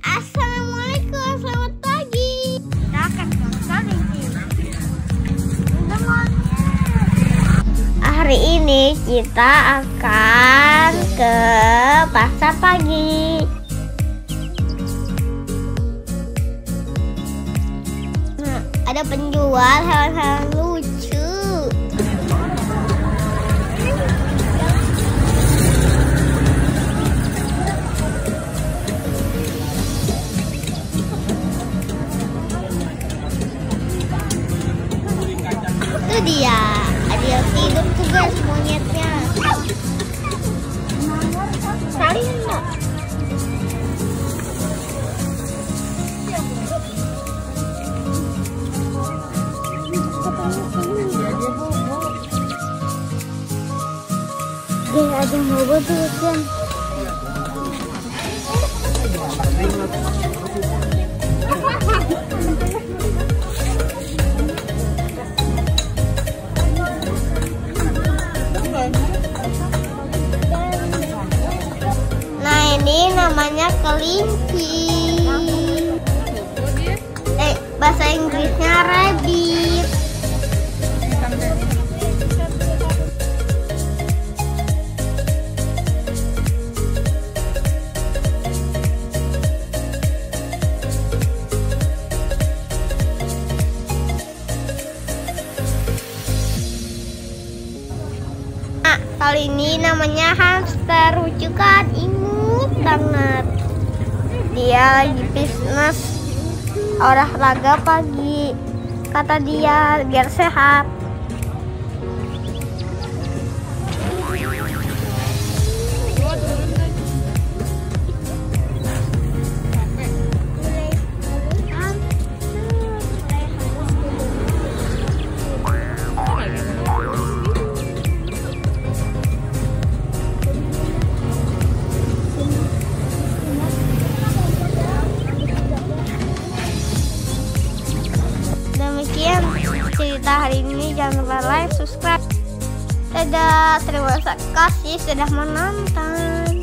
Assalamualaikum, selamat pagi. Kita akan berkeliling. Hari ini kita akan ke pasar pagi. Nah, ada penjual hewan-hewan Yang tidur juga monyetnya. Sekali enggak? Dia ada yang betul kan? Namanya kelinci. Eh bahasa Inggrisnya rabbit. Nah, kali ini namanya hamster Dia lagi bisnis olahraga pagi. Kata dia biar sehat. Demikian cerita hari ini. Jangan lupa like, subscribe. Dadah, terima kasih sudah menonton.